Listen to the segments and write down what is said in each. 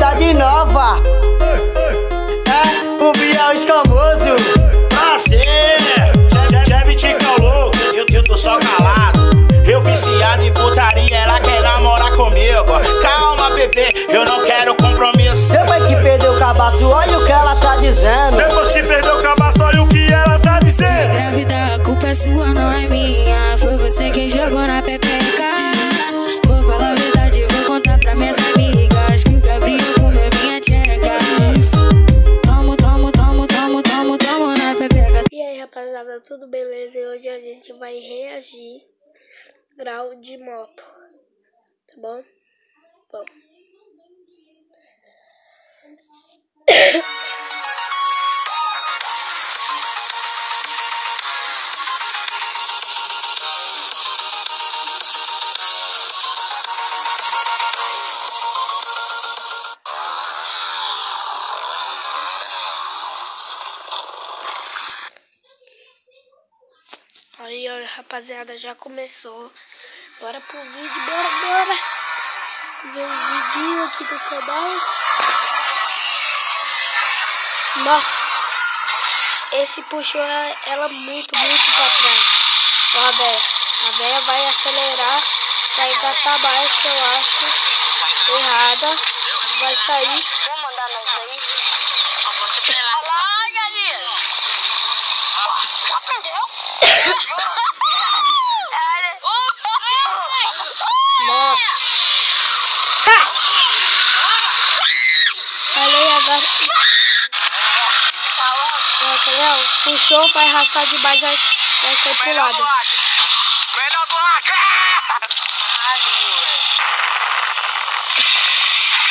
novidade nova. É, o Biel escamoso. Prazer, Chevy Ticão eu, eu tô só calado. Eu viciado em putaria, ela quer namorar comigo. Calma, bebê, eu não quero compromisso. Depois que perdeu o cabaço, olha o que ela tá dizendo. Depois que perdeu o cabaço, olha o que ela tá dizendo. Grávida, a culpa é sua, não é minha. Foi você quem jogou na pepeca. Grau de moto, tá bom? Vamos. Aí, olha, rapaziada, já começou. Bora pro vídeo, bora, bora. Ver o vídeo aqui do canal. Nossa, esse puxou ela muito, muito pra trás. Ó, a véia. A véia vai acelerar, vai engatar baixo, eu acho. Errada. Vai sair. Vou mandar nós aí. Olha lá, galera. Já aprendeu? Nossa. Ha! Falei agora. Ó, tá vendo? Puxou, vai arrastar de baixo, vai, vai cair pro lado. Melhor Acre!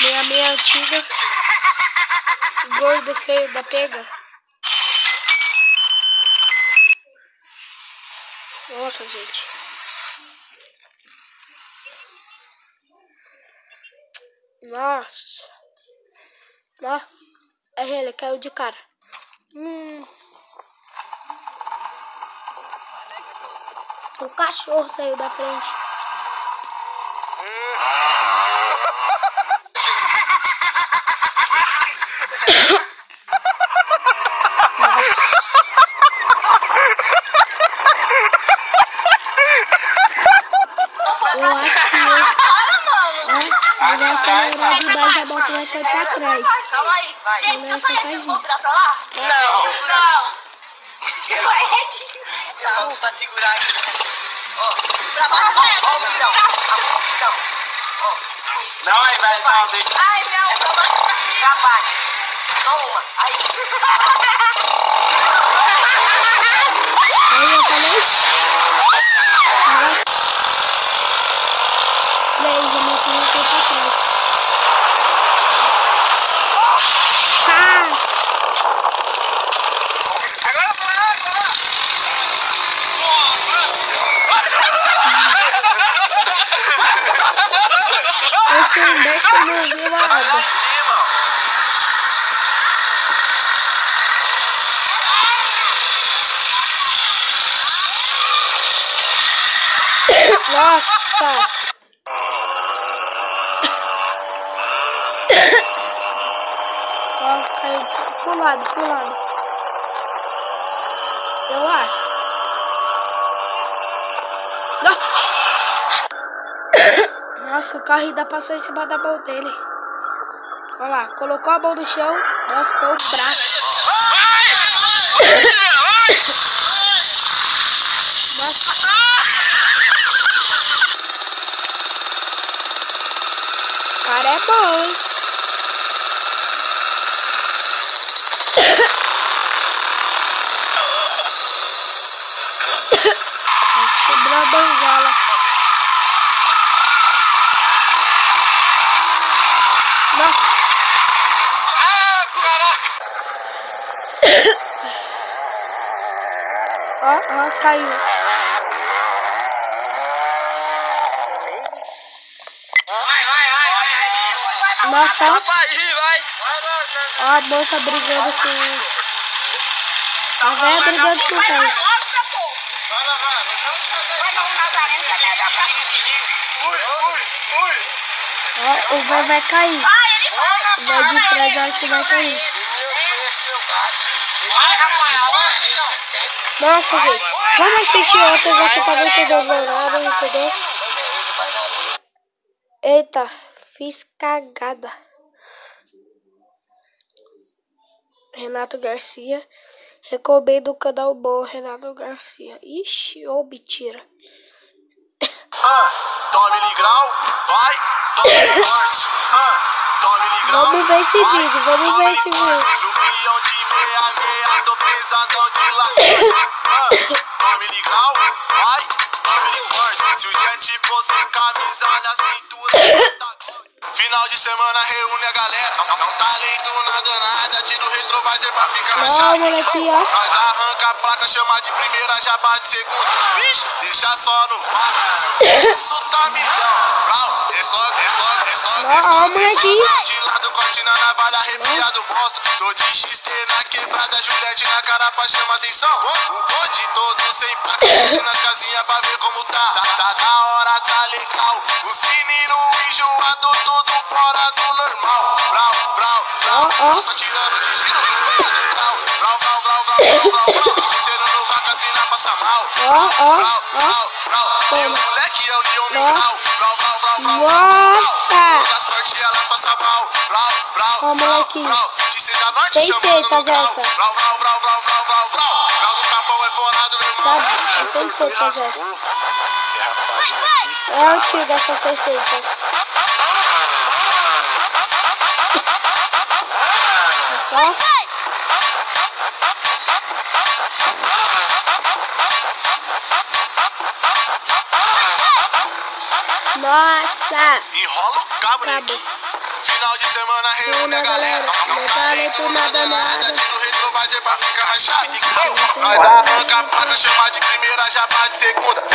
Meia meia antiga. Gordo feio da pega. Nossa, gente. Nossa. Ó. É ele, caiu de cara. Hum. O cachorro saiu da frente. Eu acho que eu vou acelerar de baixo, a moto vai cair pra trás. Calma aí. Vai. Gente, se eu sair aqui, eu vou virar pra lá? Não. Não. Você vai retinho. Não, pra segurar aqui. Ó. Pra baixo, ó. Ó o bidão. Ó o bidão. Não, aí, velho, não, deixa. Ai, meu. É pra baixo pra baixo. Só uma. Aí eu falei. Três, a moto vai cair pra trás. Ah! Agora vai, agora! Esse um besta não viu a água. Nossa! Ó, caiu pro- pro lado, pro lado. Eu acho. Nossa! Nossa, o carro ainda passou em cima da mão dele. Olha lá, colocou a mão no chão. Nossa, foi o braço. Nossa. O cara é bom, hein? Quebrou a bengala. Nossa. Ó, ó, caiu. Vai, vai, vai, vai! Nossa, ó. Vai, vai! Ó a moça brigando com. A velha brigando com o velho. Logo pra pôr. Vai dar um Nazareno que é melhor pra frente. Ui, ui, ui! Ó, o véio vai cair. Vai, ele vai. O véio de trás eu acho que vai cair. Vai, Rafael. Nossa, gente. Vamos assistir outras aqui pra ver que deu nada, entendeu? Eita, fiz cagada. Renato Garcia. Recomendo o canal bom, Renato Garcia. Ixi, ô mentira. Ah, tome grau, vai, Vamos ver esse vídeo, vamos ver esse vídeo. No brião de meia, meia, tô pesadão de lacoste. Tome grau, vai, tome corte. Se o jet fosse camisa na cintura, tá Final de semana reúne a galera. Não talento na danada, tira o retrovisor pra ficar Não, chato. moleque, ó. Arranca a placa, chama de primeira, já bate segunda. Vixe, deixa só no fácil. Isso tá milhão. Brau, é só, é só, é só, é só, Não, é. De lado, corte na navalha, arrepiado, monstro. Tô de XT na quebrada, Juliette na cara pra chamar atenção. O bonde todo sem placa, desce nas casinhas pra ver como tá. Tá, tá da hora, tá legal. Os meninos enjoados, tudo fora do normal. Brau, brau, brau, só tirando Ó, brau, molequinho. brau. De ser da norte Sem grau. essa. Brau, brau, brau, brau, brau, brau, brau. Grau do capão Nossa! Enrola o cabo, Cabo. neguinho. Final de semana reúne a galera. Não talento talento nada, nada, nada. Tira o retrovisor pra ficar mais chato. Nós arranca a placa, chama de primeira, já bate segunda.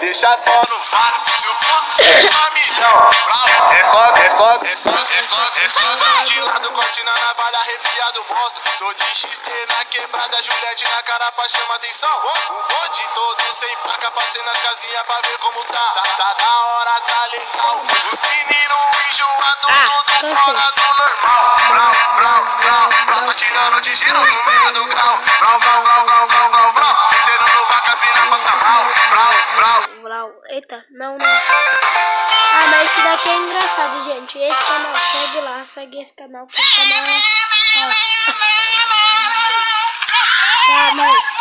Deixa só no vácuo. Se o fundo tá milhão. Brau, é só, é só, é só, é só, é só. De lado, corte na navalha, arrepiado, monstro. Tô de XT na quebrada, Juliette na cara pra chamar atenção. O bonde todo sem placa, passei nas casinhas pra ver como tá. Tá, tá da hora, tá legal. Os meninos enjoados, Ah, tudo fora do não, não. Ah, mas esse daqui é engraçado, gente. Esse canal, segue lá, segue esse canal, que esse canal é. Ó. Tá, mãe.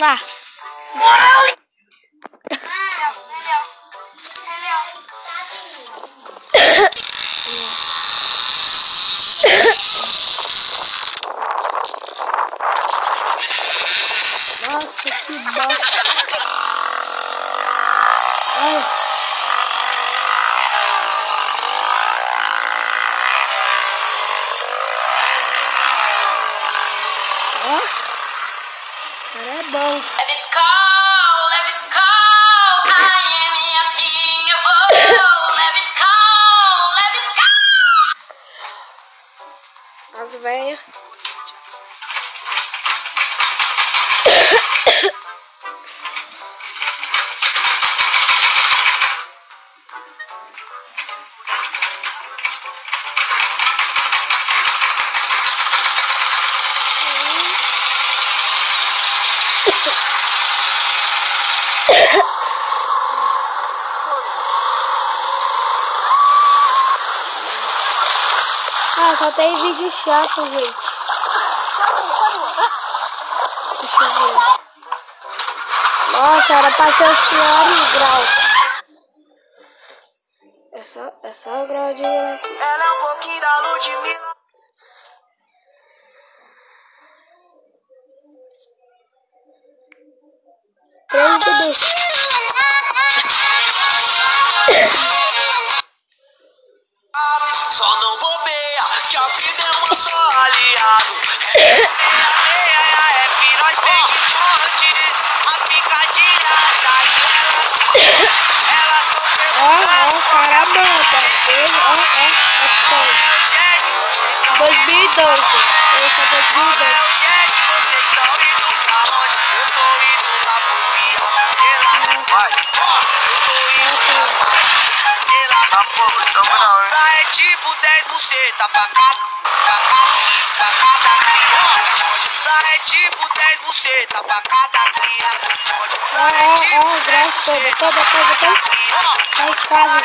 Lá. Nossa, que bosta. Ai. Ó. Cara só tem vídeo chato, gente. Deixa eu ver. Nossa, era pra ser os piores graus. É só, é só o grau de... Ela é um pouquinho da Ludmilla. Três bebês. Não, hein? Lá é tipo 10 buceta pra cada, pra cada, pra cada cria. Lá é tipo 10 buceta pra cada cria do fode. Lá É, é é, tipo é, 10 graças, toda, buceta toda, cria. Faz Lá quase.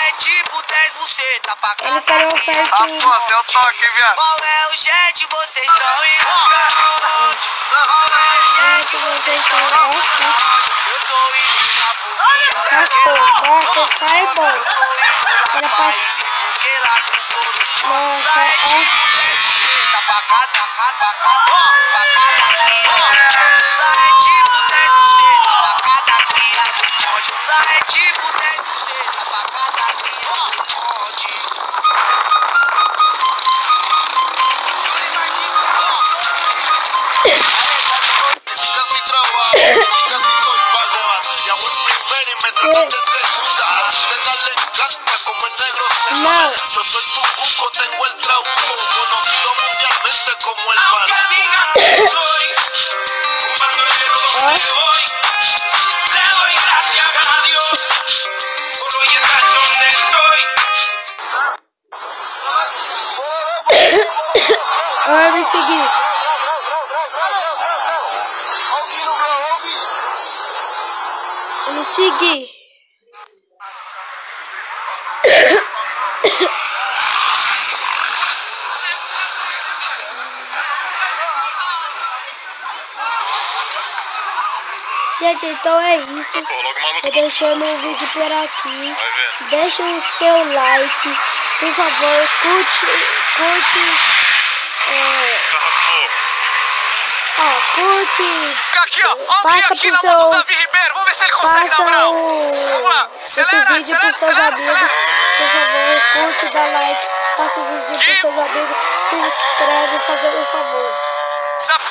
10 buceta pra Ele cada quer um cria. Tá certinho. pô, seu toque, viado. Qual é o jet vocês estão indo pra onde? Qual é o jet Gente, vocês estão indo pra onde? Eu tô indo Tá lá bom, nossa, sai bom. Eu tô indo Era pra pra- Nossa, Lá 10 buceta pra cada, pra cada, soy tu cuco, tengo el trauco, conocido mundialmente como el Aunque digan que soy un bandolero donde ¿Eh? voy, le doy gracias a Dios por hoy estar donde estoy. Ahora me sigue. Me sigue. Gente, então é isso. Tô deixando o vídeo por aqui. Deixa o seu like. Por favor, curte. Curte. É, ó, curte. Aqui, ó. Ó o Passa Gui aqui na moto do Davi Ribeiro. Vamos ver se ele consegue dar o. Vamos lá. esse Acelera, vídeo acelera, acelera. Por favor, curte, dá like. Passa o vídeo pros seus amigos. Se inscreve, fazendo um favor.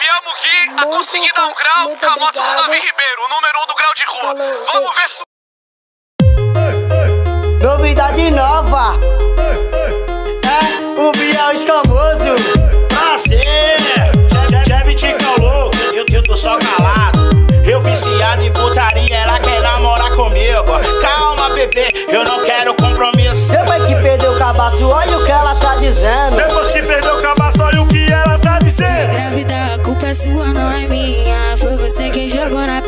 O Gui a conseguir dar um grau com a moto do. Davi Ribeiro, o número um do grau de rua. Vamos ver se Novidade nova você quem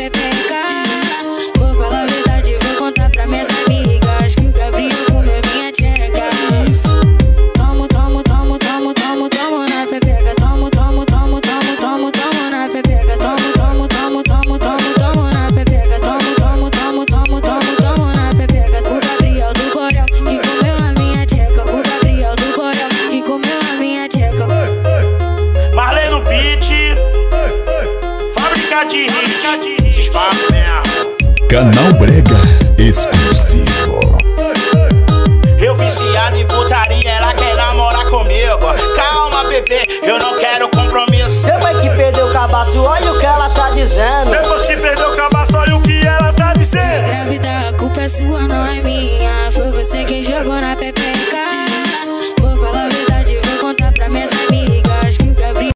Canal Brega exclusivo. Eu viciado em putaria, ela quer namorar comigo. Calma, bebê, eu não quero compromisso. Depois que perdeu o cabaço, olha o que ela tá dizendo. Depois que perdeu o cabaço, olha o que ela tá dizendo. É a culpa é sua, não é minha.